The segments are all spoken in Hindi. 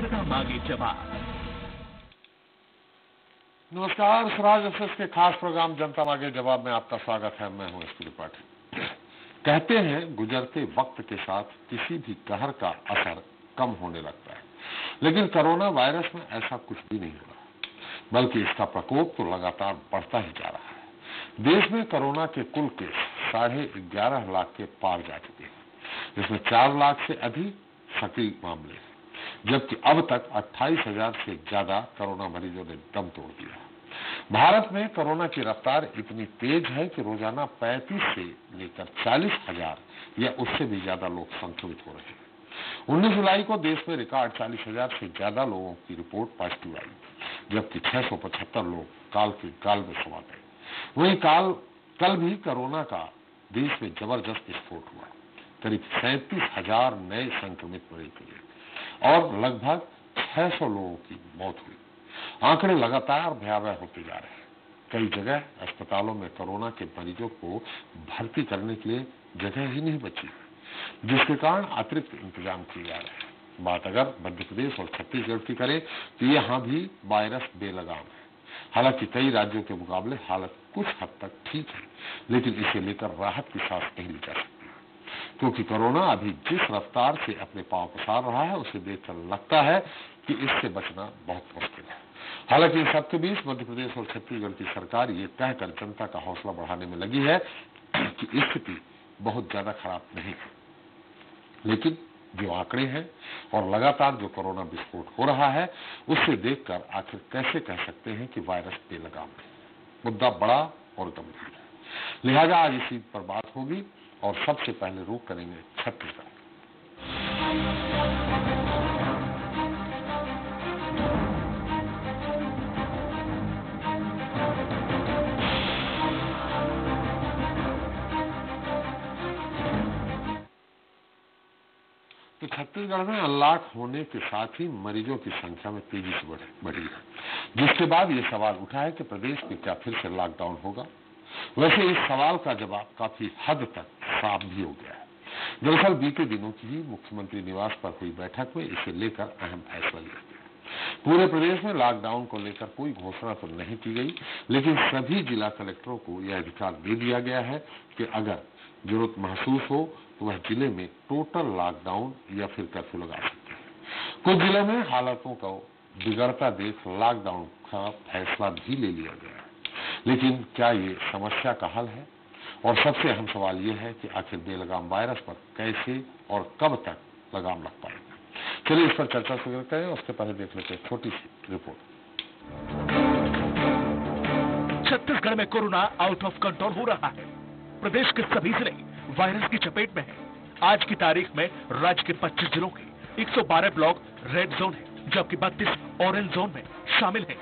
जनता मांगे जवाब। नमस्कार स्वराज एक्सेस के खास प्रोग्राम जनता मांगे जवाब में आपका स्वागत है। मैं हूँ एसपी त्रिपाठी कहते हैं, गुजरते वक्त के साथ किसी भी कहर का असर कम होने लगता है। लेकिन कोरोना वायरस में ऐसा कुछ भी नहीं हो रहा बल्कि इसका प्रकोप तो लगातार बढ़ता ही जा रहा है। देश में कोरोना के कुल केस साढ़े ग्यारह लाख के पार जा चुके हैं, जिसमें चार लाख से अधिक सक्रिय मामले हैं। जबकि अब तक अट्ठाईस हज़ार से ज़्यादा कोरोना मरीजों ने दम तोड़ दिया भारत में कोरोना की रफ्तार इतनी तेज है कि रोज़ाना 35 से लेकर चालीस हज़ार या उससे भी ज़्यादा लोग संक्रमित हो रहे हैं। उन्नीस जुलाई को देश में रिकॉर्ड चालीस हज़ार से ज़्यादा लोगों की रिपोर्ट पॉजिटिव आई, जबकि छह सौ पचहत्तर लोग काल के काल में समा गए। वहीं काल, कल भी कोरोना का देश में ज़बरदस्त विस्फोट हुआ। करीब सैंतीस हज़ार नए संक्रमित मरीज़ मिले। और लगभग 600 लोगों की मौत हुई। आंकड़े लगातार भयावह होते जा रहे हैं। कई जगह अस्पतालों में कोरोना के मरीजों को भर्ती करने के लिए जगह ही नहीं बची, जिसके कारण अतिरिक्त इंतज़ाम किए जा रहे हैं। बात अगर मध्य प्रदेश और छत्तीसगढ़ की करें तो यहाँ भी वायरस बेलगाम है। हालाँकि कई राज्यों के मुकाबले हालत कुछ हद तक ठीक है, लेकिन इसे लेकर राहत की सांस नहीं ली जा सकती। क्योंकि कोरोना अभी जिस रफ्तार से अपने पाँव पसार रहा है, उसे देखकर लगता है कि इससे बचना बहुत मुश्किल है। हालाँकि इन सबके बीच मध्य प्रदेश और छत्तीसगढ़ की सरकार ये कहकर जनता का हौसला बढ़ाने में लगी है कि स्थिति बहुत ज़्यादा खराब नहीं है। लेकिन जो आंकड़े हैं और लगातार जो कोरोना विस्फोट हो रहा है, उससे देखकर आखिर कैसे कह सकते हैं कि वायरस बेलगाम है। मुद्दा बड़ा और गंभीर है। लिहाजा आज इसी पर बात होगी। और सबसे पहले रुख करेंगे छत्तीसगढ़। तो छत्तीसगढ़ में अनलॉक होने के साथ ही मरीजों की संख्या में तेज़ी से बढ़ी है। जिसके बाद ये सवाल उठा है कि प्रदेश में क्या फिर से लॉकडाउन होगा? वैसे इस सवाल का जवाब काफ़ी हद तक साफ़ भी हो गया। है दरअसल बीते दिनों की ही मुख्यमंत्री निवास पर हुई बैठक में इसे लेकर अहम फैसला लिया गया। पूरे प्रदेश में लॉकडाउन को लेकर कोई घोषणा तो नहीं की गई, लेकिन सभी जिला कलेक्टरों को यह अधिकार दे दिया गया है कि अगर ज़रूरत महसूस हो तो वह ज़िले में टोटल लॉकडाउन या फिर कर्फ्यू लगा सकते हैं। कुछ ज़िले में हालातों को बिगड़ता देख लॉकडाउन का फैसला भी ले लिया गया लेकिन क्या ये समस्या का हल है? और सबसे अहम सवाल ये है कि आखिर बेलगाम वायरस पर कैसे और कब तक लगाम लग पाएगा। चलिए इस पर चर्चा शुरू करते हैं, उसके पहले देख लेते हैं छोटी सी रिपोर्ट। छत्तीसगढ़ में कोरोना आउट ऑफ़ कंट्रोल हो रहा है। प्रदेश के सभी ज़िले वायरस की चपेट में है। आज की तारीख में राज्य के 25 जिलों के 112 ब्लॉक रेड जोन है, जबकि 32 ऑरेंज जोन में शामिल है।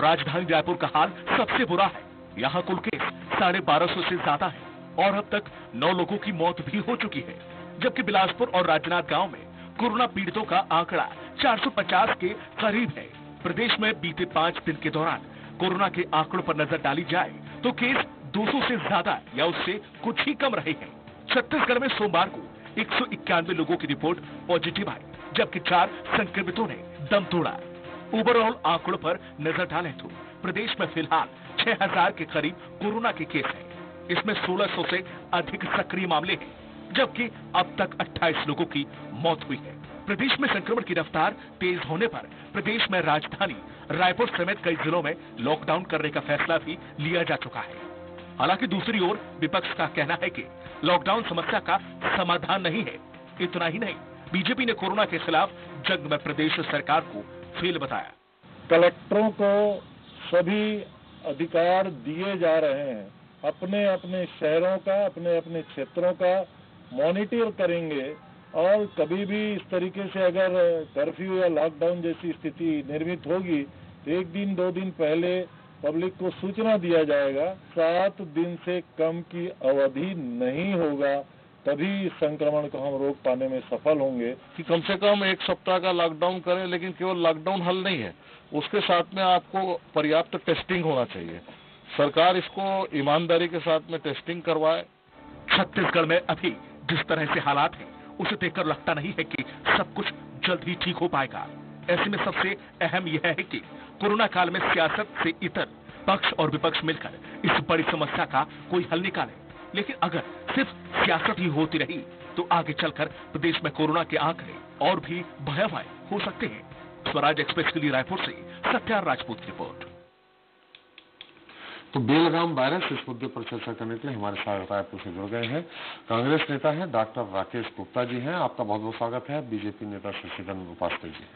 राजधानी रायपुर का हाल सबसे बुरा है। यहाँ कुल केस साढ़े बारह सौ से ज़्यादा है। और अब तक नौ लोगों की मौत भी हो चुकी है। जबकि बिलासपुर और राजनाथ गाँव में कोरोना पीड़ितों का आंकड़ा 450 के करीब है। प्रदेश में बीते पाँच दिन के दौरान कोरोना के आंकड़ों पर नज़र डाली जाए तो केस 200 से ज़्यादा या उससे कुछ ही कम रहे हैं। छत्तीसगढ़ में सोमवार को एक सौ इक्यानवे लोगों की रिपोर्ट पॉजिटिव आई, जबकि चार संक्रमितों ने दम तोड़ा। ओवरऑल आंकड़ों पर नज़र डालें तो प्रदेश में फ़िलहाल 6000 के करीब कोरोना के केस हैं। इसमें 1600 से अधिक सक्रिय मामले हैं, जबकि अब तक 28 लोगों की मौत हुई है। प्रदेश में संक्रमण की रफ्तार तेज होने पर प्रदेश में राजधानी रायपुर समेत कई जिलों में लॉकडाउन करने का फैसला भी लिया जा चुका है। हालाँकि दूसरी ओर विपक्ष का कहना है कि लॉकडाउन समस्या का समाधान नहीं है, इतना ही नहीं, बीजेपी ने कोरोना के खिलाफ जंग में प्रदेश सरकार को फेल बताया। कलेक्टरों को सभी अधिकार दिए जा रहे हैं। अपने अपने शहरों का अपने अपने क्षेत्रों का मॉनिटर करेंगे और कभी भी इस तरीके से अगर कर्फ्यू या लॉकडाउन जैसी स्थिति निर्मित होगी तो एक दिन, दो दिन पहले पब्लिक को सूचना दिया जाएगा, सात दिन से कम की अवधि नहीं होगा, तभी संक्रमण को हम रोक पाने में सफल होंगे। कि कम से कम एक सप्ताह का लॉकडाउन करें, लेकिन केवल लॉकडाउन हल नहीं है। उसके साथ में आपको पर्याप्त टेस्टिंग होना चाहिए। सरकार इसको ईमानदारी के साथ में टेस्टिंग करवाए। छत्तीसगढ़ में अभी जिस तरह से हालात हैं, उसे देखकर लगता नहीं है कि सब कुछ जल्द ही ठीक हो पाएगा। ऐसे में सबसे अहम यह है कि कोरोना काल में सियासत से इतर पक्ष और विपक्ष मिलकर इस बड़ी समस्या का कोई हल निकाले। लेकिन अगर सिर्फ़ सियासत ही होती रही तो आगे चलकर प्रदेश में कोरोना के आंकड़े और भी भयावह हो सकते हैं। स्वराज एक्सप्रेस के लिए रायपुर से सत्यार राजपूत रिपोर्ट। तो बेलगाम वायरस, इस मुद्दे पर चर्चा करने के लिए हमारे साथ रायपुर से जुड़ गए हैं। कांग्रेस नेता हैं डॉक्टर राकेश गुप्ता जी हैं। आपका बहुत बहुत स्वागत है। बीजेपी नेता शशिधन उपासकर जी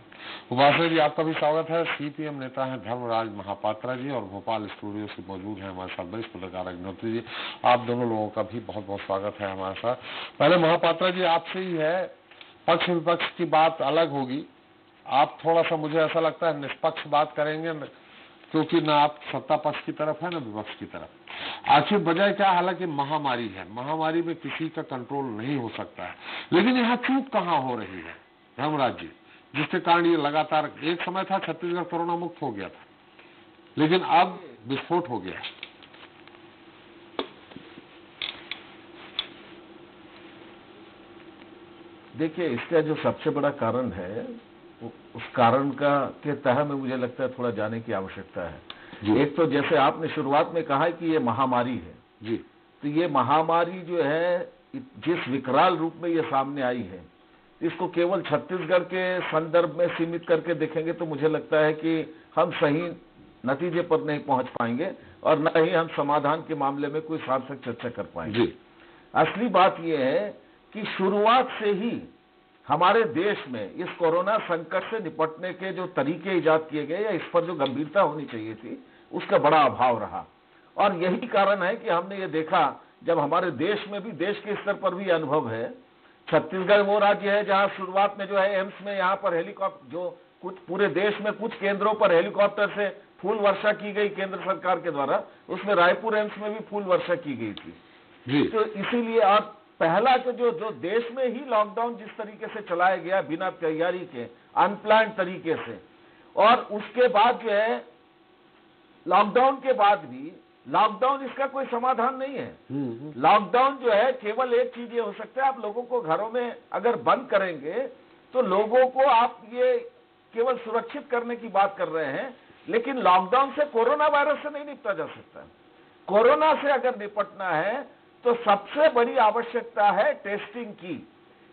उपासना जी, आपका भी स्वागत है। सीपीएम नेता हैं धर्मराज महापात्रा जी और भोपाल स्टूडियो से मौजूद हैं हमारे साथ वरिष्ठ पत्रकार अग्नोत्री जी। आप दोनों लोगों का भी बहुत बहुत स्वागत है हमारे साथ। पहले महापात्रा जी, आपसे ही है। पक्ष विपक्ष की बात अलग होगी। आप थोड़ा सा मुझे ऐसा लगता है निष्पक्ष बात करेंगे क्योंकि ना आप सत्ता पक्ष की तरफ़ है ना विपक्ष की तरफ़। आखिर वजह क्या, हालाँकि महामारी है। महामारी में किसी का कंट्रोल नहीं हो सकता है। लेकिन यहाँ चूक कहाँ हो रही है, धर्मराज जी? जिसके कारण ये लगातार एक समय था छत्तीसगढ़ कोरोना मुक्त हो गया था। लेकिन अब विस्फोट हो गया देखिए, इसका जो सबसे बड़ा कारण है उस कारण का के तह में मुझे लगता है थोड़ा जाने की आवश्यकता है। एक तो जैसे आपने शुरुआत में कहा कि ये महामारी है। जी। तो ये महामारी जो है जिस विकराल रूप में ये सामने आई है इसको केवल छत्तीसगढ़ के संदर्भ में सीमित करके देखेंगे तो मुझे लगता है कि हम सही नतीजे पर नहीं पहुँच पाएँगे और न ही हम समाधान के मामले में कोई सार्थक चर्चा कर पाएँगे। असली बात यह है कि शुरुआत से ही हमारे देश में इस कोरोना संकट से निपटने के जो तरीके ईजाद किए गए या इस पर जो गंभीरता होनी चाहिए थी उसका बड़ा अभाव रहा। और यही कारण है कि हमने ये देखा जब हमारे देश में भी देश के स्तर पर भी अनुभव है। छत्तीसगढ़ वो राज्य है जहाँ शुरुआत में जो है एम्स में यहाँ पर हेलीकॉप्टर जो कुछ पूरे देश में कुछ केंद्रों पर हेलीकॉप्टर से फूल वर्षा की गई केंद्र सरकार के द्वारा उसमें रायपुर एम्स में भी फूल वर्षा की गई थी। जी। तो इसीलिए और पहला तो जो जो देश में ही लॉकडाउन जिस तरीके से चलाया गया बिना तैयारी के अनप्लान तरीके से और उसके बाद जो है लॉकडाउन के बाद भी लॉकडाउन इसका कोई समाधान नहीं है हम्म, हम्म। लॉकडाउन जो है केवल एक चीज़ ये हो सकता है आप लोगों को घरों में अगर बंद करेंगे तो लोगों को आप ये केवल सुरक्षित करने की बात कर रहे हैं लेकिन लॉकडाउन से कोरोना वायरस से नहीं निपटा जा सकता कोरोना से अगर निपटना है तो सबसे बड़ी आवश्यकता है टेस्टिंग की।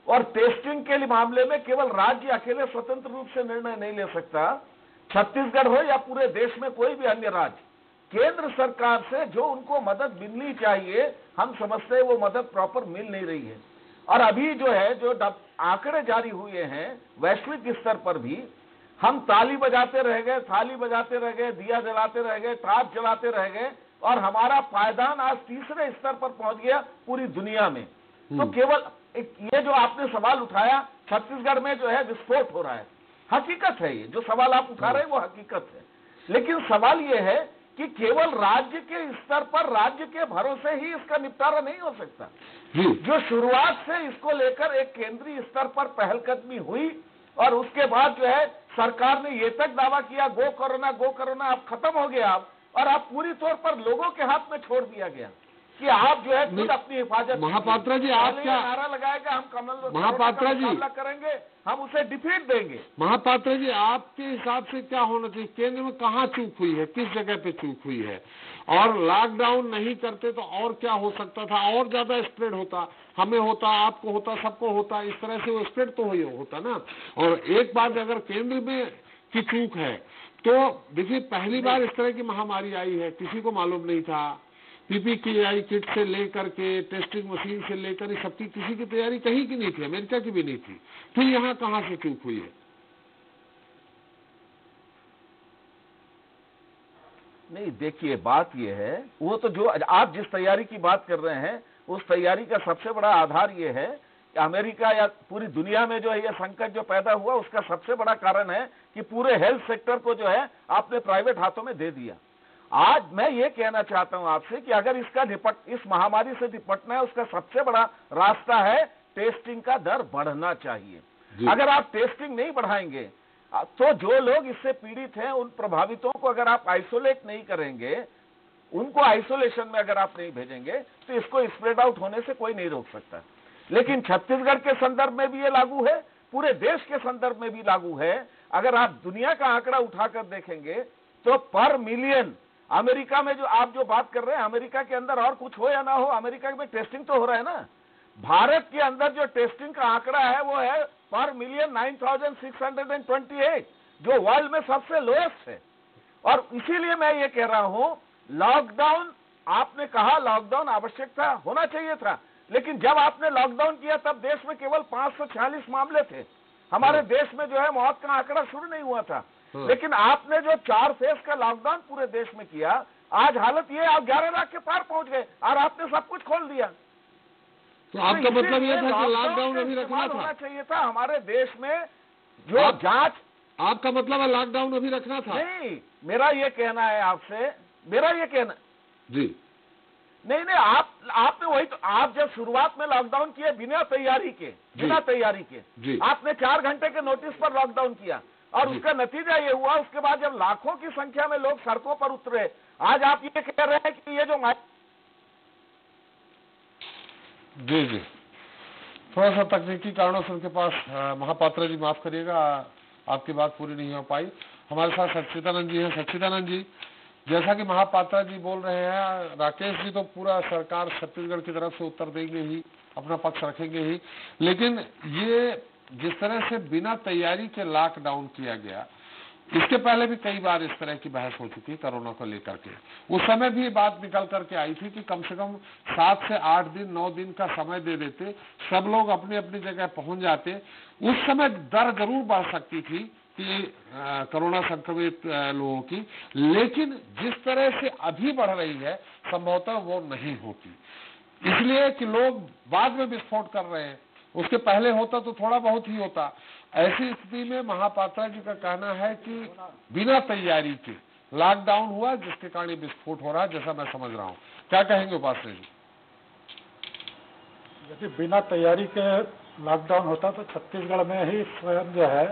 और टेस्टिंग के लिए मामले में केवल राज्य अकेले स्वतंत्र रूप से निर्णय नहीं ले सकता। छत्तीसगढ़ हो या पूरे देश में कोई भी अन्य राज्य, केंद्र सरकार से जो उनको मदद मिलनी चाहिए, हम समझते हैं वो मदद प्रॉपर मिल नहीं रही है। और अभी जो है, जो आंकड़े जारी हुए हैं वैश्विक स्तर पर भी, हम ताली बजाते रह गए, थाली बजाते रह गए, दिया जलाते रह गए टाप जलाते रह गए और हमारा पायदान आज तीसरे स्तर पर पहुँच गया पूरी दुनिया में। तो हम्म। केवल एक ये जो आपने सवाल उठाया छत्तीसगढ़ में जो है विस्फोट हो रहा है। हकीकत है ये जो सवाल आप उठा रहे हैं वो हकीकत है। लेकिन सवाल ये है कि केवल राज्य के स्तर पर राज्य के भरोसे ही इसका निपटारा नहीं हो सकता। जो शुरुआत से इसको लेकर एक केंद्रीय स्तर पर पहलकदमी हुई और उसके बाद जो है सरकार ने ये तक दावा किया गो कोरोना गो कोरोना अब खत्म हो गया अब और अब पूरी तौर पर लोगों के हाथ में छोड़ दिया गया कि आप जो है खुद अपनी हिफाजत महापात्रा जी, आप क्या- नारा लगाएगा हम कमल महापात्रा जी। करेंगे हम उसे डिफीट देंगे। महापात्रा जी आपके हिसाब से क्या होना चाहिए? केंद्र में कहाँ चूक हुई है? किस जगह पे चूक हुई है? और लॉकडाउन नहीं करते तो और क्या हो सकता था? और ज़्यादा स्प्रेड होता। हमें होता आपको होता सबको होता। इस तरह से वो स्प्रेड तो ही होता ना। और एक बात अगर केंद्र में की चूक है तो देखिए, पहली बार इस तरह की महामारी आई है। किसी को मालूम नहीं था। पीपी की आई किट से लेकर के, टेस्टिंग मशीन से लेकर सबकी किसी की तैयारी कहीं की नहीं थी, अमेरिका की भी नहीं थी। फिर यहाँ कहाँ से चूक हुई है? नहीं, देखिए, बात यह है, वो तो जो आप जिस तैयारी की बात कर रहे हैं, उस तैयारी का सबसे बड़ा आधार ये है अमेरिका या पूरी दुनिया में जो है ये संकट जो पैदा हुआ उसका सबसे बड़ा कारण है कि पूरे हेल्थ सेक्टर को जो है आपने प्राइवेट हाथों में दे दिया। आज मैं ये कहना चाहता हूँ आपसे कि अगर इसका निपट इस महामारी से निपटना है उसका सबसे बड़ा रास्ता है टेस्टिंग का दर बढ़ना चाहिए। अगर आप टेस्टिंग नहीं बढ़ाएँगे तो जो लोग इससे पीड़ित हैं उन प्रभावितों को अगर आप आइसोलेट नहीं करेंगे उनको आइसोलेशन में अगर आप नहीं भेजेंगे तो इसको स्प्रेड आउट होने से कोई नहीं रोक सकता। लेकिन छत्तीसगढ़ के संदर्भ में भी ये लागू है, पूरे देश के संदर्भ में भी लागू है। अगर आप दुनिया का आंकड़ा उठाकर देखेंगे तो पर मिलियन, अमेरिका में जो आप जो बात कर रहे हैं, अमेरिका के अंदर और कुछ हो या ना हो, अमेरिका में टेस्टिंग तो हो रहा है ना। भारत के अंदर जो टेस्टिंग का आंकड़ा है, वो है पर मिलियन 9628 जो वर्ल्ड में सबसे लोएस्ट है। और इसीलिए मैं ये कह रहा हूँ, लॉकडाउन, आपने कहा लॉकडाउन आवश्यक था, होना चाहिए था। लेकिन जब आपने लॉकडाउन किया तब देश में केवल पाँच मामले थे। हमारे देश में जो है मौत का आंकड़ा शुरू नहीं हुआ था। हाँ। लेकिन आपने जो चार फ़ेज़ का लॉकडाउन पूरे देश में किया आज हालत ये आप ग्यारह लाख के पार पहुँच गए और आपने सब कुछ खोल दिया। तो आपका तो मतलब ये था कि लॉकडाउन अभी रखना इस्तेमाल होना था चाहिए था। हमारे देश में जो आप- जाँच आपका मतलब है लॉकडाउन अभी रखना था। नहीं मेरा ये कहना है आपसे मेरा ये कहना जी। नहीं नहीं आप आपने वही तो आप जब शुरुआत में लॉकडाउन किए बिना तैयारी के बिना तैयारी के आपने चार घंटे के नोटिस पर लॉकडाउन किया और उसका नतीजा ये हुआ उसके बाद जब लाखों की संख्या में लोग सड़कों पर उतरे आज आप ये कह रहे हैं कि ये जो मा- जी जी। थोड़ा सा तकनीकी कारणों से उनके पास महापात्रा जी माफ़ करिएगा आपकी बात पूरी नहीं हो पाई। हमारे साथ सच्चिदानंद जी हैं। सच्चिदानंद जी जैसा कि महापात्रा जी बोल रहे हैं, राकेश जी तो पूरा सरकार छत्तीसगढ़ की तरफ़ से उत्तर देंगे ही, अपना पक्ष रखेंगे ही। लेकिन ये जिस तरह से बिना तैयारी के लॉकडाउन किया गया, इसके पहले भी कई बार इस तरह की बहस हो चुकी कोरोना को लेकर के। उस समय भी ये बात निकल करके आई थी कि कम से कम सात से आठ दिन, नौ दिन का समय दे देते, सब लोग अपनी अपनी जगह पहुँच जाते। उस समय दर ज़रूर बढ़ सकती थी कि कोरोना संक्रमित लोगों की। लेकिन जिस तरह से अभी बढ़ रही है, संभवतः वो नहीं होती। इसलिए कि लोग बाद में विस्फोट कर रहे हैं। उसके पहले होता तो थोड़ा बहुत ही होता। ऐसी स्थिति में महापात्रा जी का कहना है कि बिना तैयारी के लॉकडाउन हुआ, जिसके कारण विस्फोट हो रहा है, जैसा मैं समझ रहा हूँ। क्या कहेंगे उपासना जी? यदि बिना तैयारी के लॉकडाउन होता तो छत्तीसगढ़ में ही स्वयं जो है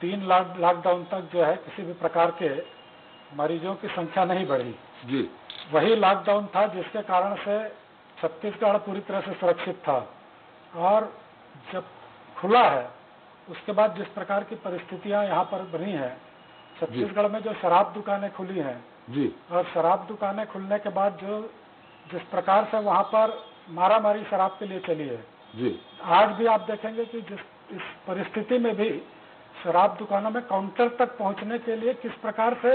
तीन लाख लॉकडाउन तक जो है किसी भी प्रकार के मरीजों की संख्या नहीं बढ़ी। जी। वही लॉकडाउन था जिसके कारण से छत्तीसगढ़ पूरी तरह से सुरक्षित था और जब खुला है उसके बाद जिस प्रकार की परिस्थितियाँ यहाँ पर बनी है छत्तीसगढ़ में जो शराब दुकानें खुली हैं जी। और शराब दुकानें खुलने के बाद जो जिस प्रकार से वहाँ पर मारामारी शराब के लिए चली है जी। आज भी आप देखेंगे कि जिस इस परिस्थिति में भी शराब दुकानों में काउंटर तक पहुँचने के लिए किस प्रकार से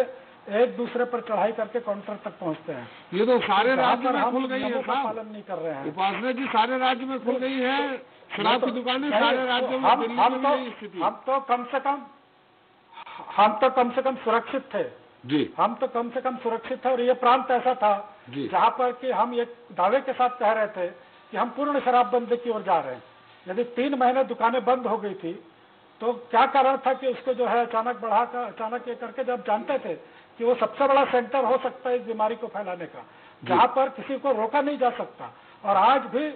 एक दूसरे पर चढ़ाई करके काउंटर तक पहुँचते हैं? ये तो सारे राज्य में खुल गई है पालन नहीं कर रहे हैं। उपासना जी सारे राज्य में खुल गई है। शराब की दुकानें सारे राज्यों में हम तो हम तो कम से कम हम तो कम से कम सुरक्षित थे। जी। हम तो कम से कम सुरक्षित थे और ये प्रांत ऐसा था जहाँ पर कि हम एक दावे के साथ कह रहे थे कि हम पूर्ण शराबबंदी की ओर जा रहे हैं। यदि तीन महीने दुकानें बंद हो गई थी तो क्या कारण था कि उसको जो है अचानक बढ़ा कर अचानक ये करके जब जानते थे कि वो सबसे बड़ा सेंटर हो सकता है इस बीमारी को फैलाने का जहाँ पर किसी को रोका नहीं जा सकता। और आज भी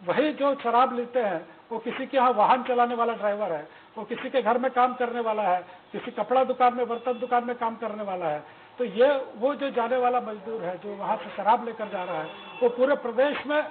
वही जो शराब लेते हैं वो किसी के यहाँ वाहन चलाने वाला ड्राइवर है वो किसी के घर में काम करने वाला है किसी कपड़ा दुकान में बर्तन दुकान में काम करने वाला है तो ये वो जो जाने वाला मजदूर है जो वहाँ से शराब लेकर जा रहा है वो पूरे प्रदेश में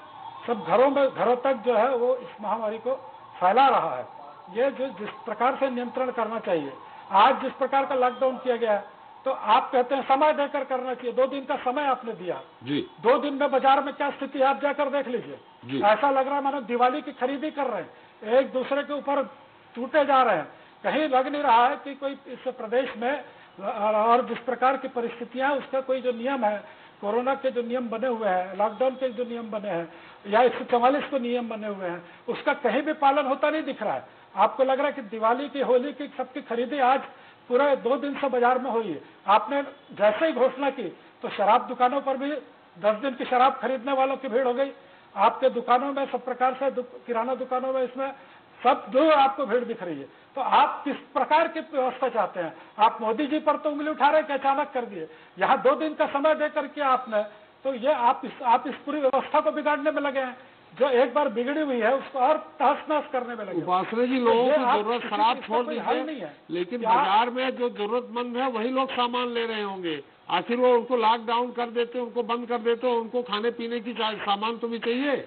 सब घरों में घरों तक जो है वो इस महामारी को फैला रहा है। ये जो जिस प्रकार से नियंत्रण करना चाहिए। आज जिस प्रकार का लॉकडाउन किया गया तो आप कहते हैं समय देकर करना चाहिए। दो दिन का समय आपने दिया। जी। दो दिन में बाज़ार में क्या स्थिति है आप जाकर देख लीजिए। ऐसा लग रहा है मानो दिवाली की खरीदी कर रहे हैं। एक दूसरे के ऊपर टूटे जा रहे हैं। कहीं लग नहीं रहा है कि कोई इस प्रदेश में और जिस प्रकार की परिस्थितियाँ उसका कोई जो नियम है कोरोना के जो नियम बने हुए हैं लॉकडाउन के जो नियम बने हैं या एक सौ चवालीस को नियम बने हुए हैं उसका कहीं भी पालन होता नहीं दिख रहा है। आपको लग रहा है कि दिवाली की होली की सबकी खरीदी आज पूरा दो दिन से बाज़ार में हुई है। आपने जैसे ही घोषणा की तो शराब दुकानों पर भी दस दिन की शराब खरीदने वालों की भीड़ हो गई। आपके दुकानों में सब प्रकार से दु, किराना दुकानों में इसमें सब जो आपको भीड़ दिख रही है। तो आप किस प्रकार की व्यवस्था चाहते हैं? आप मोदी जी पर तो उंगली उठा रहे कि अचानक कर दिए। यहाँ दो दिन का समय दे करके आपने तो ये आप इस आप इस पूरी व्यवस्था को बिगाड़ने में लगे हैं। जो एक बार बिगड़ी हुई है उसको और तहस नहस करने में लगे। उपासना जी लोगों ये की ज़रूरत शराब छोड़ दी नहीं है। लेकिन बाज़ार में जो जरूरतमंद है वही लोग सामान ले रहे होंगे। आखिर वो उनको लॉकडाउन कर देते उनको बंद कर देते हो उनको खाने पीने की सामान तो भी चाहिए।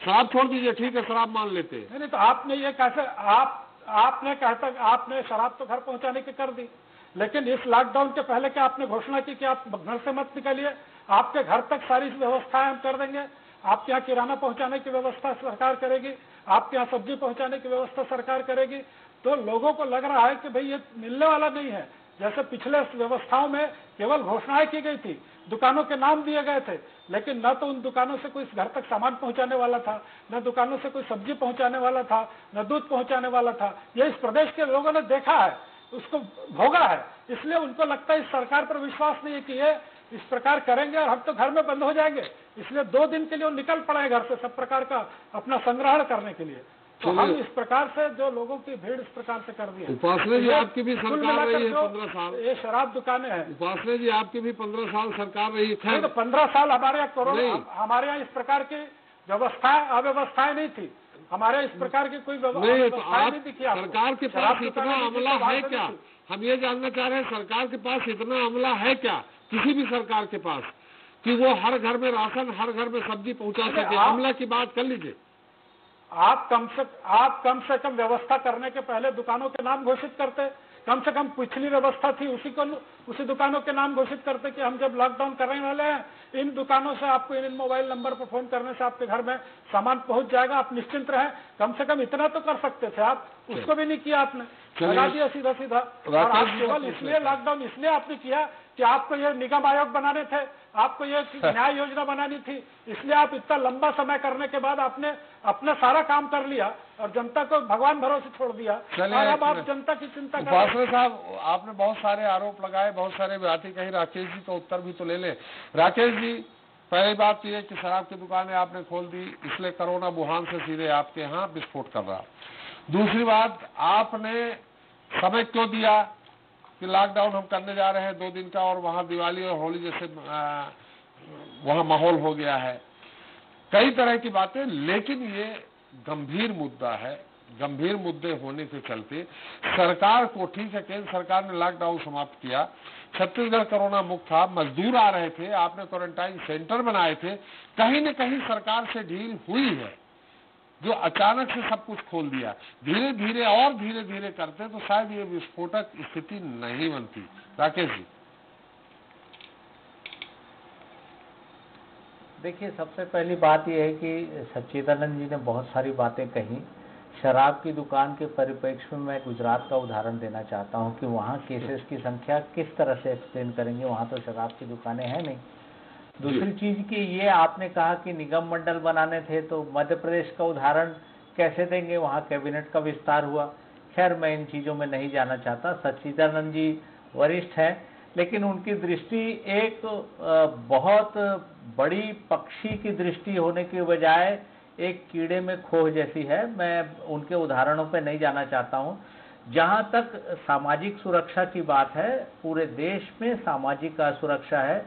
शराब छोड़ दीजिए ठीक है शराब मान लेते। नहीं नहीं तो आपने ये कैसे आप आपने कहता आपने शराब तो घर पहुँचाने की कर दी। लेकिन इस लॉकडाउन के पहले क्या आपने घोषणा की कि आप घर से मत निकलिए? आपके घर तक सारी व्यवस्थाएँ हम कर देंगे। आपके यहाँ किराना पहुँचाने की व्यवस्था सरकार करेगी, आपके यहाँ सब्ज़ी पहुँचाने की व्यवस्था सरकार करेगी। तो लोगों को लग रहा है कि भाई ये मिलने वाला नहीं है। जैसे पिछले व्यवस्थाओं में केवल घोषणाएँ की गई थी, दुकानों के नाम दिए गए थे, लेकिन न तो उन दुकानों से कोई घर तक सामान पहुँचाने वाला था, न दुकानों से कोई सब्ज़ी पहुँचाने वाला था, न दूध पहुँचाने वाला था। ये इस प्रदेश के लोगों ने देखा है, उसको भोगा है। इसलिए उनको लगता है इस सरकार पर विश्वास नहीं है कि ये इस प्रकार करेंगे और हम तो घर में बंद हो जाएँगे। इसलिए दो दिन के लिए वो निकल पड़े घर से सब प्रकार का अपना संग्रहण करने के लिए। तो हम इस प्रकार से जो लोगों की भीड़ इस प्रकार से कर दी उपासना जी आपकी भी सरकार रही है पंद्रह साल। ये शराब दुकानें हैं। उपासना जी आपकी भी पंद्रह साल सरकार रही खैर तो पंद्रह साल हमारे यहाँ कोरोना हमारे यहाँ इस प्रकार की व्यवस्थाएँ अव्यवस्थाएँ नहीं थी। हमारे इस प्रकार के कोई व्यवस्था नहीं तो आप। सरकार के पास इतना अमला है क्या? हम ये जानना चाह रहे हैं सरकार के पास इतना अमला है क्या? किसी भी सरकार के पास कि वो हर घर में राशन हर घर में सब्ज़ी पहुँचा सके। अमला की बात कर लीजिए। आप कम से आप कम से कम व्यवस्था करने के पहले दुकानों के नाम घोषित करते। कम से कम पिछली व्यवस्था थी उसी को उसी दुकानों के नाम घोषित करते कि हम जब लॉकडाउन करने वाले हैं इन दुकानों से आपको इन मोबाइल नंबर पर फ़ोन करने से आपके घर में सामान पहुँच जाएगा आप निश्चिंत रहें। कम से कम इतना तो कर सकते थे आप उसको भी नहीं किया आपने। लगा दिया सीधा सीधा और आप केवल इसलिए लॉकडाउन इसलिए आपने किया कि आपको ये निगम आयोग बनाने थे आपको ये न्याय योजना बनानी थी इसलिए आप इतना लंबा समय करने के बाद आपने अपना सारा काम कर लिया और जनता को भगवान भरोसे छोड़ दिया। और अब आप जनता की चिंता कर रहे साहब आपने बहुत सारे आरोप लगाए बहुत सारे बातें कही राकेश जी का उत्तर भी तो ले लें। राकेश जी पहली बात तो ये कि शराब की दुकानें आपने खोल दी इसलिए कोरोना वुहान से सीधे आपके यहाँ विस्फोट कर रहा। दूसरी बात आपने समय क्यों दिया? कि लॉकडाउन हम करने जा रहे हैं, दो दिन का और वहाँ दिवाली और होली जैसे वहाँ माहौल हो गया है। कई तरह की बातें, लेकिन ये गंभीर मुद्दा है। गंभीर मुद्दे होने के चलते सरकार को, ठीक है, केंद्र सरकार ने लॉकडाउन समाप्त किया। छत्तीसगढ़ कोरोना मुक्त था, मजदूर आ रहे थे, आपने क्वारंटाइन सेंटर बनाए थे, कहीं न कहीं सरकार से ढील हुई है। जो अचानक से सब कुछ खोल दिया। धीरे धीरे और धीरे धीरे करते तो शायद ये विस्फोटक स्थिति नहीं बनती। राकेश जी। देखिए, सबसे पहली बात यह है कि सच्चिदानंद जी ने बहुत सारी बातें कही। शराब की दुकान के परिप्रेक्ष्य में मैं गुजरात का उदाहरण देना चाहता हूँ कि वहाँ केसेस की संख्या किस तरह से एक्सप्लेन करेंगे? वहाँ तो शराब की दुकानें हैं नहीं। दूसरी चीज़ कि ये आपने कहा कि निगम मंडल बनाने थे तो मध्य प्रदेश का उदाहरण कैसे देंगे? वहाँ कैबिनेट का विस्तार हुआ। खैर मैं इन चीज़ों में नहीं जाना चाहता। सच्चिदानंद जी वरिष्ठ हैं लेकिन उनकी दृष्टि एक बहुत बड़ी पक्षी की दृष्टि होने के बजाय एक कीड़े में खोह जैसी है। मैं उनके उदाहरणों पर नहीं जाना चाहता हूँ। जहाँ तक सामाजिक सुरक्षा की बात है पूरे देश में सामाजिक असुरक्षा है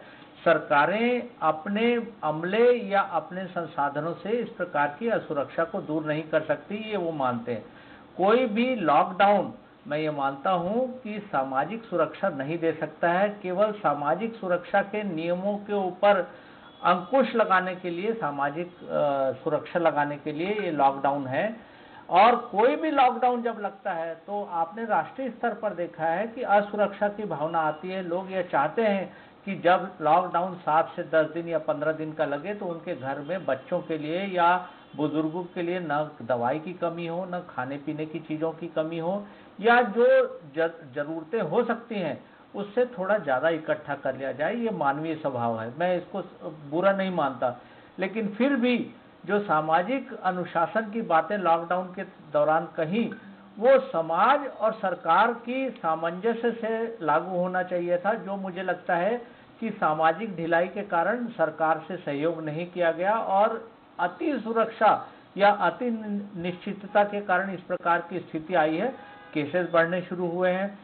सरकारें अपने अमले या अपने संसाधनों से इस प्रकार की असुरक्षा को दूर नहीं कर सकती, ये वो मानते हैं। कोई भी लॉकडाउन मैं ये मानता हूँ कि सामाजिक सुरक्षा नहीं दे सकता है, केवल सामाजिक सुरक्षा के नियमों के ऊपर अंकुश लगाने के लिए, सामाजिक सुरक्षा लगाने के लिए ये लॉकडाउन है। और कोई भी लॉकडाउन जब लगता है तो आपने राष्ट्रीय स्तर पर देखा है कि असुरक्षा की भावना आती है, लोग ये चाहते हैं कि जब लॉकडाउन सात से दस दिन या पंद्रह दिन का लगे तो उनके घर में बच्चों के लिए या बुज़ुर्गों के लिए न दवाई की कमी हो, न खाने पीने की चीज़ों की कमी हो, या जो जरूरतें हो सकती हैं, उससे थोड़ा ज़्यादा इकट्ठा कर लिया जाए, ये मानवीय स्वभाव है। मैं इसको बुरा नहीं मानता। लेकिन फिर भी जो सामाजिक अनुशासन की बातें लॉकडाउन के दौरान कही वो समाज और सरकार की सामंजस्य से लागू होना चाहिए था, जो मुझे लगता है कि सामाजिक ढिलाई के कारण सरकार से सहयोग नहीं किया गया और अति सुरक्षा या अति निश्चितता के कारण इस प्रकार की स्थिति आई है। केसेस बढ़ने शुरू हुए हैं।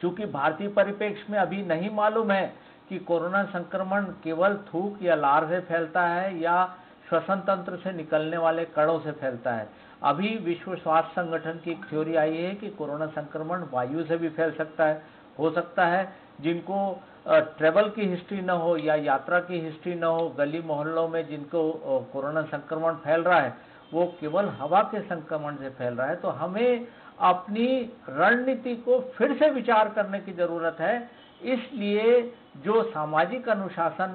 क्योंकि भारतीय परिप्रेक्ष्य में अभी नहीं मालूम है कि कोरोना संक्रमण केवल थूक या लार से फैलता है या श्वसन तंत्र से निकलने वाले कणों से फैलता है। अभी विश्व स्वास्थ्य संगठन की थ्योरी आई है कि कोरोना संक्रमण वायु से भी फैल सकता है, हो सकता है, जिनको ट्रेवल की हिस्ट्री न हो या यात्रा की हिस्ट्री न हो, गली मोहल्लों में जिनको कोरोना संक्रमण फैल रहा है, वो केवल हवा के संक्रमण से फैल रहा है। तो हमें अपनी रणनीति को फिर से विचार करने की ज़रूरत है। इसलिए जो सामाजिक अनुशासन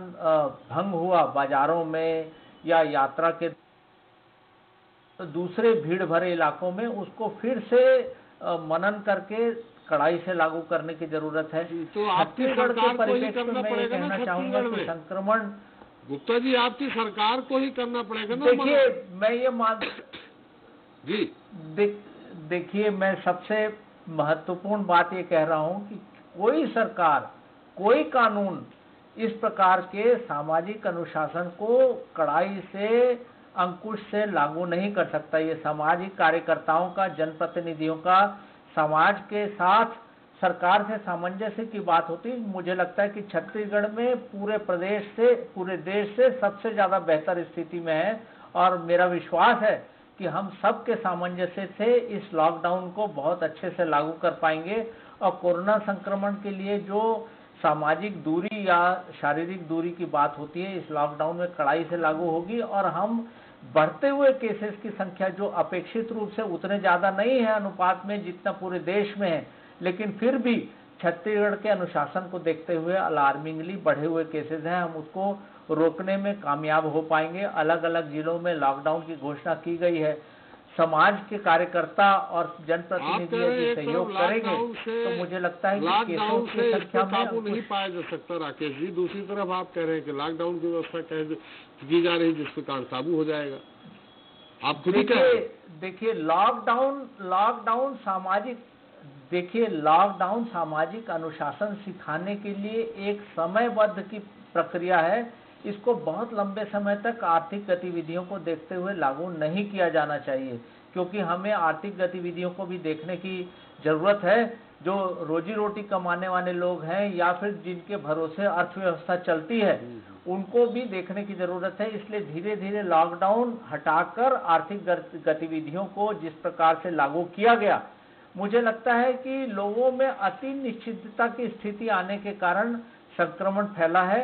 भंग हुआ बाजारों में या यात्रा के दूसरे भीड़ भरे इलाकों में उसको फिर से मनन करके कड़ाई से लागू करने की ज़रूरत है। तो आपकी छत्तीसगढ़ के सरकार को ही परिप्रेक्ष्य करना में पड़ेगा ना कहना चाहूँगा छत्तीसगढ़ कि में। संक्रमण गुप्ता जी आपकी सरकार को ही करना पड़ेगा ना देखिए मैं ये मान जी। देखिए मैं सबसे महत्वपूर्ण बात ये कह रहा हूँ कि कोई सरकार कोई कानून इस प्रकार के सामाजिक अनुशासन को कड़ाई से अंकुश से लागू नहीं कर सकता। ये सामाजिक कार्यकर्ताओं का, जनप्रतिनिधियों का, समाज के साथ सरकार से सामंजस्य की बात होती मुझे लगता है कि छत्तीसगढ़ में पूरे प्रदेश से, पूरे देश से सबसे ज़्यादा बेहतर स्थिति में है और मेरा विश्वास है कि हम सबके सामंजस्य से इस लॉकडाउन को बहुत अच्छे से लागू कर पाएँगे और कोरोना संक्रमण के लिए जो सामाजिक दूरी या शारीरिक दूरी की बात होती है, इस लॉकडाउन में कड़ाई से लागू होगी और हम बढ़ते हुए केसेस की संख्या जो अपेक्षित रूप से उतने ज़्यादा नहीं है अनुपात में जितना पूरे देश में है, लेकिन फिर भी छत्तीसगढ़ के अनुशासन को देखते हुए अलार्मिंगली बढ़े हुए केसेस हैं। हम उसको रोकने में कामयाब हो पाएँगे। अलग अलग जिलों में लॉकडाउन की घोषणा की गई है। समाज के कार्यकर्ता और जनप्रतिनिधि यदि सहयोग करेंगे तो मुझे लगता है कि केसों की संख्या काबू नहीं पाया जा सकता राकेश जी। दूसरी तरफ़ आप कह रहे हैं कि लॉकडाउन की व्यवस्था कह की जा रही है जिस पर कारण काबू हो जाएगा। आप खुद देखिए देखिए लॉकडाउन लॉकडाउन सामाजिक देखिए लॉकडाउन सामाजिक अनुशासन सिखाने के लिए एक समयबद्ध की प्रक्रिया है। इसको बहुत लंबे समय तक आर्थिक गतिविधियों को देखते हुए लागू नहीं किया जाना चाहिए, क्योंकि हमें आर्थिक गतिविधियों को भी देखने की ज़रूरत है। जो रोजी रोटी कमाने वाले लोग हैं या फिर जिनके भरोसे अर्थव्यवस्था चलती है, उनको भी देखने की ज़रूरत है। इसलिए धीरे धीरे लॉकडाउन हटाकर आर्थिक गतिविधियों को जिस प्रकार से लागू किया गया, मुझे लगता है कि लोगों में अति निश्चितता की स्थिति आने के कारण संक्रमण फैला है।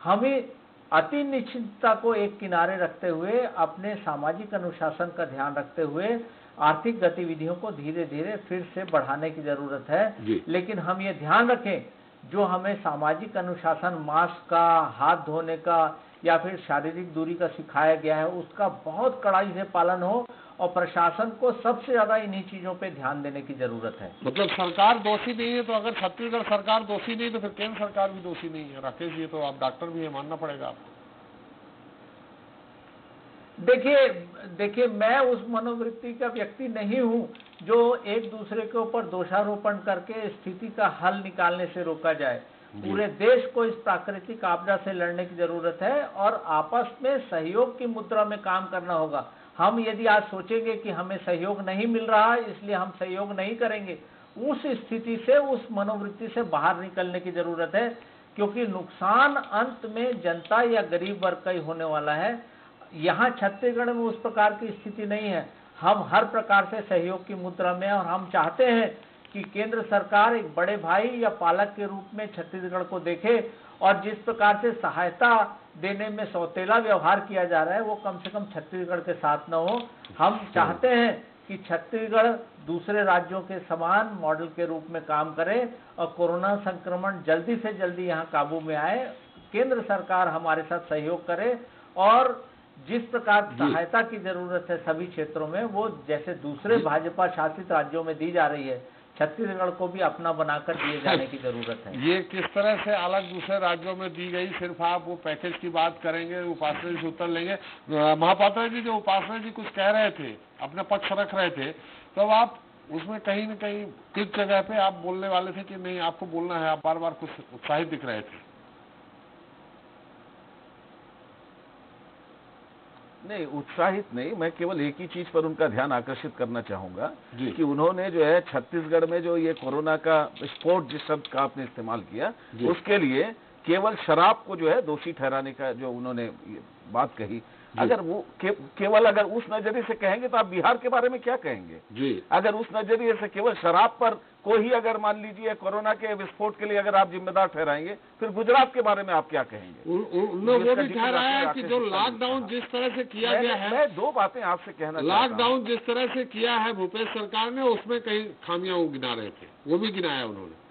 हमें अति निश्चितता को एक किनारे रखते हुए अपने सामाजिक अनुशासन का ध्यान रखते हुए आर्थिक गतिविधियों को धीरे धीरे फिर से बढ़ाने की ज़रूरत है। लेकिन हम ये ध्यान रखें जो हमें सामाजिक अनुशासन मास्क का हाथ धोने का या फिर शारीरिक दूरी का सिखाया गया है उसका बहुत कड़ाई से पालन हो और प्रशासन को सबसे ज़्यादा इन्हीं चीज़ों पे ध्यान देने की ज़रूरत है। मतलब सरकार दोषी नहीं है तो अगर छत्तीसगढ़ सरकार दोषी नहीं तो फिर केंद्र सरकार भी दोषी नहीं है। राकेश जी तो आप डॉक्टर भी है मानना पड़ेगा आपको। देखिए देखिए मैं उस मनोवृत्ति का व्यक्ति नहीं हूँ जो एक दूसरे के ऊपर दोषारोपण करके स्थिति का हल निकालने से रोका जाए। पूरे देश को इस प्राकृतिक आपदा से लड़ने की ज़रूरत है और आपस में सहयोग की मुद्रा में काम करना होगा। हम यदि आज सोचेंगे कि हमें सहयोग नहीं मिल रहा है इसलिए हम सहयोग नहीं करेंगे, उस स्थिति से, उस मनोवृत्ति से बाहर निकलने की ज़रूरत है, क्योंकि नुकसान अंत में जनता या गरीब वर्ग का ही होने वाला है। यहाँ छत्तीसगढ़ में उस प्रकार की स्थिति नहीं है। हम हर प्रकार से सहयोग की मुद्रा में और हम चाहते हैं कि केंद्र सरकार एक बड़े भाई या पालक के रूप में छत्तीसगढ़ को देखे और जिस प्रकार से सहायता देने में सौतेला व्यवहार किया जा रहा है वो कम से कम छत्तीसगढ़ के साथ न हो। हम चाहते हैं कि छत्तीसगढ़ दूसरे राज्यों के समान मॉडल के रूप में काम करे और कोरोना संक्रमण जल्दी से जल्दी यहाँ काबू में आए। केंद्र सरकार हमारे साथ सहयोग करे और जिस प्रकार सहायता की ज़रूरत है सभी क्षेत्रों में वो जैसे दूसरे भाजपा शासित राज्यों में दी जा रही है छत्तीसगढ़ को भी अपना बनाकर दिए जाने की ज़रूरत है। ये किस तरह से अलग दूसरे राज्यों में दी गई सिर्फ़ आप वो पैकेज की बात करेंगे उपासना जी से उत्तर लेंगे। महापात्रा जी जो उपासना जी कुछ कह रहे थे अपने पक्ष रख रहे थे तो आप उसमें कहीं न कहीं किस जगह पे आप बोलने वाले थे कि नहीं आपको बोलना है आप बार बार कुछ उत्साहित दिख रहे थे? नहीं उत्साहित नहीं मैं केवल एक ही चीज़ पर उनका ध्यान आकर्षित करना चाहूँगा। कि उन्होंने जो है छत्तीसगढ़ में जो ये कोरोना का स्पोर्ट जिस शब्द का आपने इस्तेमाल किया उसके लिए केवल शराब को जो है दोषी ठहराने का जो उन्होंने बात कही अगर वो के, केवल अगर उस नज़रिए से कहेंगे तो आप बिहार के बारे में क्या कहेंगे? जी। अगर उस नज़रिए से केवल शराब पर को ही अगर मान लीजिए कोरोना के विस्फोट के लिए अगर आप जिम्मेदार ठहराएँगे फिर गुजरात के बारे में आप क्या कहेंगे? वो भी ठहराया है कि जो लॉकडाउन जिस तरह से किया गया है मैं दो बातें आपसे कहना लॉकडाउन जिस तरह से किया है भूपेश सरकार ने उसमें कई खामियाँ वो गिना रहे थे वो भी गिनाया उन्होंने।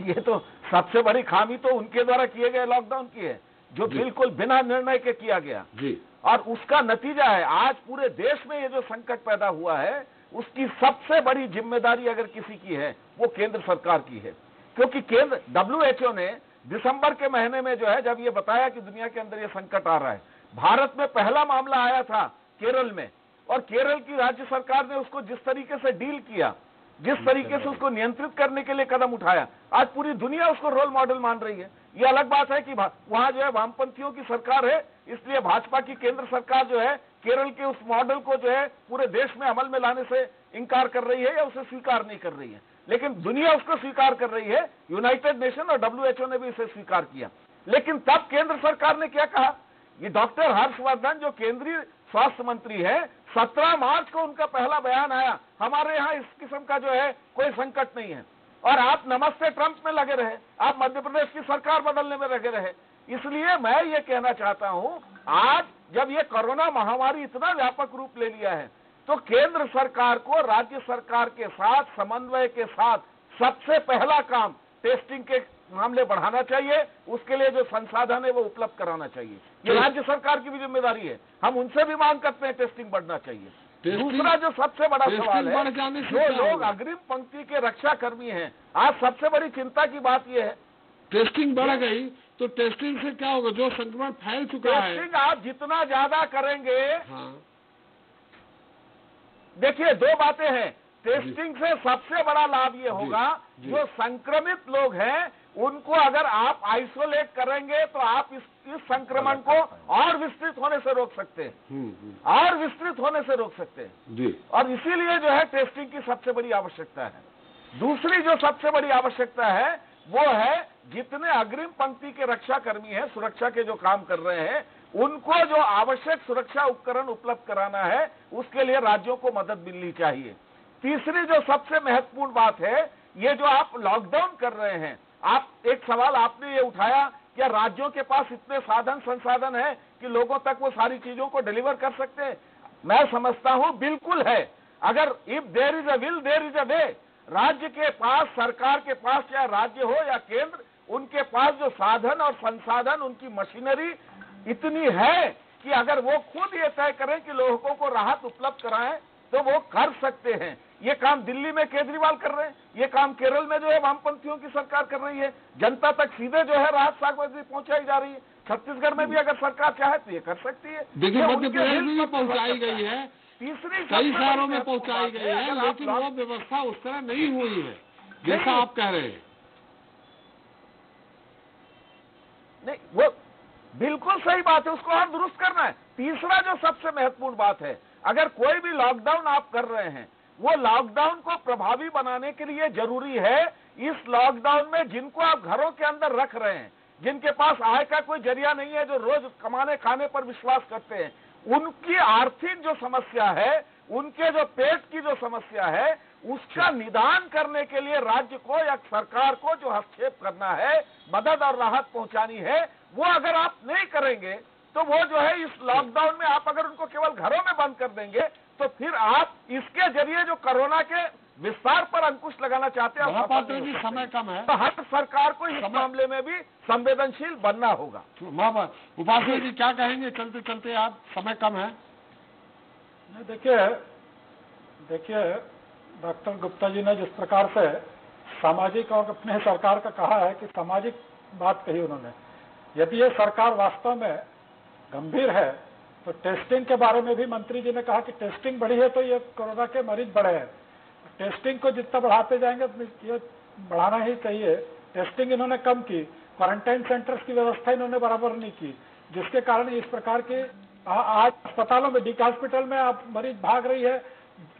ये तो सबसे बड़ी खामी तो उनके द्वारा किए गए लॉकडाउन की है जो बिल्कुल बिना निर्णय के किया गया। जी। और उसका नतीजा है आज पूरे देश में ये जो संकट पैदा हुआ है उसकी सबसे बड़ी ज़िम्मेदारी अगर किसी की है वो केंद्र सरकार की है। क्योंकि केंद्र डब्ल्यूएचओ ने दिसंबर के महीने में जो है जब ये बताया कि दुनिया के अंदर ये संकट आ रहा है भारत में पहला मामला आया था केरल में। और केरल की राज्य सरकार ने उसको जिस तरीके से डील किया जिस तरीके से उसको नियंत्रित करने के लिए कदम उठाया आज पूरी दुनिया उसको रोल मॉडल मान रही है। ये अलग बात है कि वहाँ जो है वामपंथियों की सरकार है इसलिए भाजपा की केंद्र सरकार जो है केरल के उस मॉडल को जो है पूरे देश में अमल में लाने से इंकार कर रही है या उसे स्वीकार नहीं कर रही है। लेकिन दुनिया उसको स्वीकार कर रही है यूनाइटेड नेशन और डब्ल्यूएचओ ने भी इसे स्वीकार किया। लेकिन तब केंद्र सरकार ने क्या कहा? ये डॉक्टर हर्षवर्धन जो केंद्रीय स्वास्थ्य मंत्री है। सत्रह मार्च को उनका पहला बयान आया। हमारे यहाँ इस किस्म का जो है, कोई संकट नहीं है। और आप नमस्ते ट्रंप में लगे रहे। आप मध्य प्रदेश की सरकार बदलने में लगे रहे। इसलिए मैं ये कहना चाहता हूँ, आज जब ये कोरोना महामारी इतना व्यापक रूप ले लिया है तो केंद्र सरकार को, राज्य सरकार के साथ, समन्वय के साथ सबसे पहला काम टेस्टिंग के मामले बढ़ाना चाहिए उसके लिए जो संसाधन है वो उपलब्ध कराना चाहिए। ये राज्य सरकार की भी ज़िम्मेदारी है। हम उनसे भी मांग करते हैं टेस्टिंग बढ़ना चाहिए। दूसरा जो सबसे बड़ा सवाल है जो लोग? अग्रिम पंक्ति के रक्षा कर्मी हैं आज सबसे बड़ी चिंता की बात यह है। टेस्टिंग बढ़ गई तो टेस्टिंग से क्या होगा? जो संक्रमण फैल चुका है टेस्टिंग आप जितना ज़्यादा करेंगे हाँ। देखिए दो बातें हैं। टेस्टिंग से सबसे बड़ा लाभ ये होगा जो संक्रमित लोग हैं उनको अगर आप आइसोलेट करेंगे तो आप इस, इस संक्रमण को और विस्तृत होने से रोक सकते हैं। हम्म, हम्म, और विस्तृत होने से रोक सकते हैं। जी। और इसीलिए जो है टेस्टिंग की सबसे बड़ी आवश्यकता है। दूसरी जो सबसे बड़ी आवश्यकता है वो है जितने अग्रिम पंक्ति के रक्षा कर्मी हैं सुरक्षा के जो काम कर रहे हैं उनको जो आवश्यक सुरक्षा उपकरण उपलब्ध कराना है उसके लिए राज्यों को मदद मिलनी चाहिए। तीसरी जो सबसे महत्वपूर्ण बात है ये जो आप लॉकडाउन कर रहे हैं आप, एक सवाल आपने ये उठाया, क्या राज्यों के पास इतने साधन संसाधन है कि लोगों तक वो सारी चीज़ों को डिलीवर कर सकते हैं? मैं समझता हूँ, बिल्कुल है। अगर if there is a will there is a way राज्य के पास, सरकार के पास, चाहे राज्य हो या केंद्र, उनके पास जो साधन और संसाधन, उनकी मशीनरी इतनी है कि अगर वो खुद ये तय करें कि लोगों को राहत उपलब्ध कराएँ तो वो कर सकते हैं। ये काम दिल्ली में केजरीवाल कर रहे हैं। ये काम केरल में जो है वामपंथियों की सरकार कर रही है। जनता तक सीधे जो है राहत सामग्री पहुंचाई जा रही है। छत्तीसगढ़ में भी अगर सरकार चाहे तो ये कर सकती है। देखिए ये मध्य प्रदेश में भी पहुंचाई गई है। तीसरी कई शहरों में पहुंचाई गई है, लेकिन वो व्यवस्था उस तरह नहीं हुई है जैसा आप कह रहे हैं। नहीं वो बिल्कुल सही बात है उसको और दुरुस्त करना है। तीसरा जो सबसे महत्वपूर्ण बात है अगर कोई भी लॉकडाउन आप कर रहे हैं वो लॉकडाउन को प्रभावी बनाने के लिए ज़रूरी है। इस लॉकडाउन में जिनको आप घरों के अंदर रख रहे हैं जिनके पास आय का कोई ज़रिया नहीं है जो रोज कमाने खाने पर विश्वास करते हैं उनकी आर्थिक जो समस्या है उनके जो पेट की जो समस्या है उसका निदान करने के लिए राज्य को या सरकार को जो हस्तक्षेप करना है मदद और राहत पहुंचानी है वो अगर आप नहीं करेंगे तो वो जो है इस लॉकडाउन में आप अगर उनको केवल घरों में बंद कर देंगे तो फिर आप इसके ज़रिए जो कोरोना के विस्तार पर अंकुश लगाना चाहते हैं महापात्र जी समय कम है। तो हर सरकार को इस मामले में भी संवेदनशील बनना होगा। महापात्र उपाध्याय जी क्या कहेंगे? चलते चलते आप समय कम है। देखिए देखिए डॉक्टर गुप्ता जी ने जिस प्रकार से सामाजिक और अपने सरकार का कहा है कि सामाजिक बात कही उन्होंने। यदि ये सरकार वास्तव में गंभीर है। तो टेस्टिंग के बारे में भी मंत्री जी ने कहा कि टेस्टिंग बढ़ी है तो ये कोरोना के मरीज़ बढ़े हैं। टेस्टिंग को जितना बढ़ाते जाएँगे ये बढ़ाना ही चाहिए। टेस्टिंग इन्होंने कम की। क्वारंटाइन सेंटर्स की व्यवस्था इन्होंने बराबर नहीं की, जिसके कारण इस प्रकार के आज अस्पतालों में, डीक हॉस्पिटल में आप मरीज़ भाग रही है।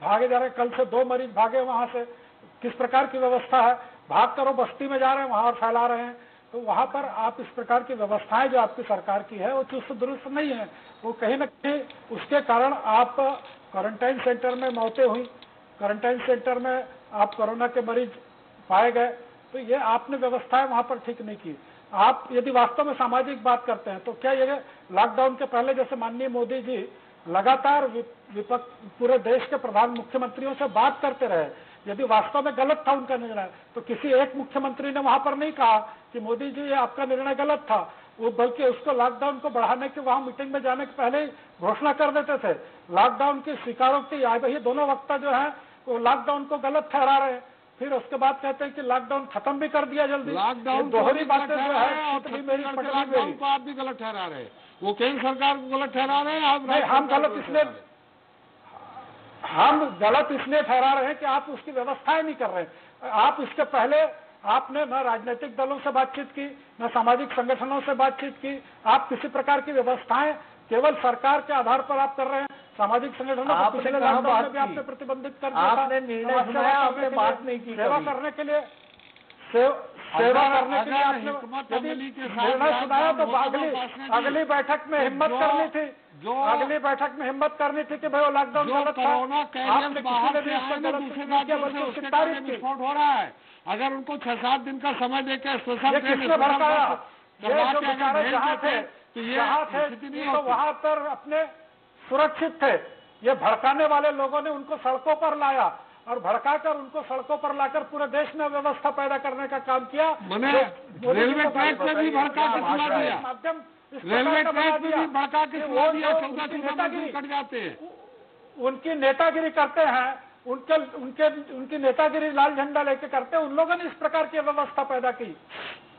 भागे जा रहे कल से दो मरीज़ भागे वहाँ से। किस प्रकार की व्यवस्था है? भाग करो, बस्ती में जा रहे हैं, वहाँ और फैला रहे हैं। तो वहाँ पर आप इस प्रकार की व्यवस्थाएँ जो आपकी सरकार की है, वो चुस्त दुरुस्त नहीं है। वो कहीं ना कहीं उसके कारण आप क्वारंटाइन सेंटर में मौतें हुई। क्वारंटाइन सेंटर में आप कोरोना के मरीज़ पाए गए। तो ये आपने व्यवस्थाएँ वहाँ पर ठीक नहीं की। आप यदि वास्तव में सामाजिक बात करते हैं तो क्या ये लॉकडाउन के पहले जैसे माननीय मोदी जी लगातार विपक्ष, पूरे देश के प्रधान मुख्यमंत्रियों से बात करते रहे यदि वास्तव में गलत था उनका निर्णय तो किसी एक मुख्यमंत्री ने वहाँ पर नहीं कहा कि मोदी जी आपका निर्णय गलत था। वो बल्कि उसको लॉकडाउन को बढ़ाने के वहाँ मीटिंग में जाने के पहले घोषणा कर देते थे। लॉकडाउन की स्वीकारोक्ति ये दोनों वक्ता जो है वो लॉकडाउन को गलत ठहरा रहे हैं। फिर उसके बाद कहते हैं कि लॉकडाउन खत्म भी कर दिया जल्दी। लॉकडाउन दोहरी बातें जो है लॉकडाउन को आप भी गलत ठहरा रहे हैं। वो केंद्र सरकार को गलत ठहरा रहे हैं आप हम गलत इसलिए हम गलत इसलिए ठहरा रहे हैं कि आप उसकी व्यवस्थाएँ नहीं कर रहे आप इसके पहले आपने न राजनीतिक दलों से बातचीत की न सामाजिक संगठनों से बातचीत की आप किसी प्रकार की व्यवस्थाएँ केवल सरकार के आधार पर आप कर रहे हैं। सामाजिक संगठनों को पिछले लॉकडाउन में भी आपने प्रतिबंधित कर दिया आपने निर्णय सुनाया आपने बात नहीं की सेवा करने के लिए सेवा करने के लिए आपने निर्णय सुनाया तो अगली अगली बैठक में हिम्मत करनी थी। जो अगली बैठक में हिम्मत करनी थी कि भाई वो लॉकडाउन गलत विस्फोट हो रहा है। अगर उनको छह सात दिन का समय देकर किसने भड़काया ये तो वहाँ पर अपने सुरक्षित थे। ये भड़काने वाले लोगों ने उनको सड़कों पर लाया और भड़काकर उनको सड़कों पर लाकर पूरे देश में व्यवस्था पैदा करने का काम किया। मैंने रेलवे ट्रैक पे भी भड़का के दिया। माध्यम रेलवे ट्रैक पे भी भड़का के सुना दिया चौदह चौदह कट जाते हैं। उनकी नेतागिरी करते हैं उनके उनके उनकी नेतागिरी लाल झंडा लेके करते हैं उन लोगों ने इस प्रकार की व्यवस्था पैदा की।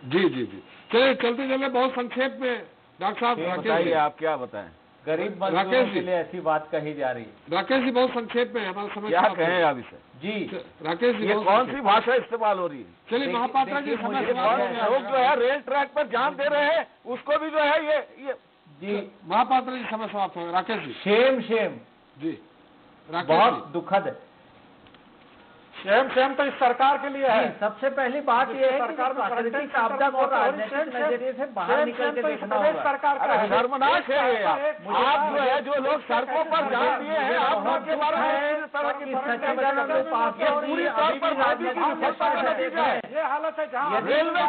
जी जी जी। चलिए चलते चले बहुत संक्षेप में डॉक्टर साहब बताइए आप क्या बताएँ? गरीब मजदूरों के लिए ऐसी बात कही जा रही है। राकेश जी बहुत संक्षेप में हमारा समझ क्या कहें आप इसे? जी। राकेश जी ये कौन सी भाषा इस्तेमाल हो रही है? चलिए महापात्रा जी समय लोग जो है रेल ट्रैक पर जान दे रहे हैं उसको भी जो है ये ये। जी। महापात्रा जी समय समाप्त हो राकेश जी। शेम शेम जी। बहुत दुखद है। सेम सेम तो इस सरकार के लिए है। सबसे पहली बात यह है कि प्राकृतिक आपदा को राजनीतिक नज़रिए से बाहर निकल के देखना होगा सरकार का है। आप। जो है जो लोग सड़कों पर जान दिए हैं आप उनके बारे में पूरी तौर पर का है। ये हालत है जहाँ रेलवे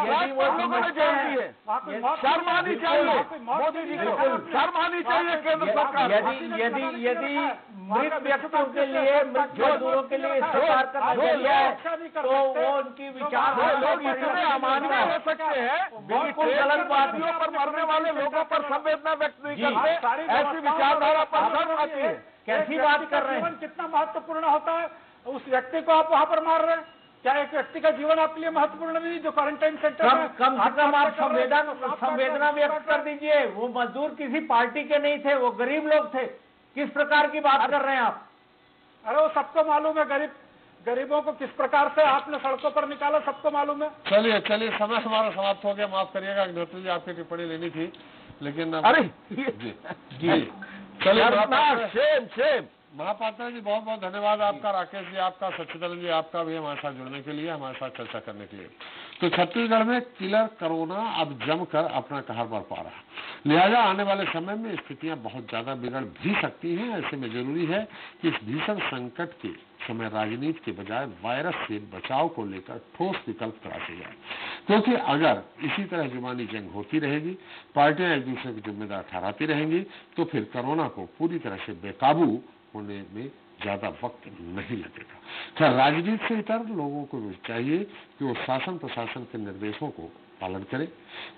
लोगों ने जान दी है शर्म आनी चाहिए। मोदी जी को शर्म आनी चाहिए केंद्र सरकार। यदि यदि यदि मृत व्यक्तियों के लिए मृत मजदूरों के लिए सरकार का नज़रिया है तो वो उनकी विचार लोग इतने अमान्य हो। सकते हैं। बिल्कुल गलत बातियों पर मरने वाले लोगों पर संवेदना व्यक्त नहीं करते। ऐसी विचारधारा पर शर्म आती है। कैसी बात कर रहे हैं? कितना महत्वपूर्ण होता है उस व्यक्ति को आप वहाँ पर मार रहे हैं। क्या एक व्यक्ति का जीवन आपके लिए महत्वपूर्ण नहीं जो क्वारंटाइन सेंटर कम कम से कम आप संवेदना संवेदना व्यक्त कर दीजिए। वो मजदूर किसी पार्टी के नहीं थे वो गरीब लोग थे। किस प्रकार की बात कर रहे हैं आप? अरे वो सबको मालूम है गरीब गरीबों को किस प्रकार से आपने सड़कों पर निकाला सबको मालूम है? चलिए चलिए समय हमारा समाप्त हो गया। माफ़ करिएगा जी आपकी टिप्पणी लेनी थी लेकिन अरे जी जी। चलिए सेम सेम महापात्रा जी बहुत बहुत धन्यवाद आपका राकेश जी आपका सचिदानंद जी आपका भी हमारे साथ जुड़ने के लिए हमारे साथ चर्चा करने के लिए। तो छत्तीसगढ़ में किलर कोरोना अब जमकर अपना कहर बरपा रहा। लिहाजा आने वाले समय में स्थितियाँ बहुत ज़्यादा बिगड़ भी सकती हैं, ऐसे में ज़रूरी है कि इस भीषण संकट के समय राजनीति के बजाय वायरस से बचाव को लेकर ठोस विकल्प तलाशे जाए। क्योंकि अगर इसी तरह जुबानी जंग होती रहेगी, पार्टियाँ एक दूसरे को जिम्मेदार ठहराती रहेंगी तो फिर कोरोना को पूरी तरह से बेकाबू होने में ज़्यादा वक्त नहीं लगेगा। क्या राजनीति से इतर लोगों को चाहिए कि वो शासन प्रशासन के निर्देशों को पालन करें,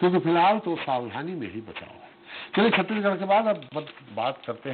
क्योंकि फ़िलहाल तो सावधानी में ही बचाव है। चलिए, छत्तीसगढ़ के बाद अब बात करते हैं।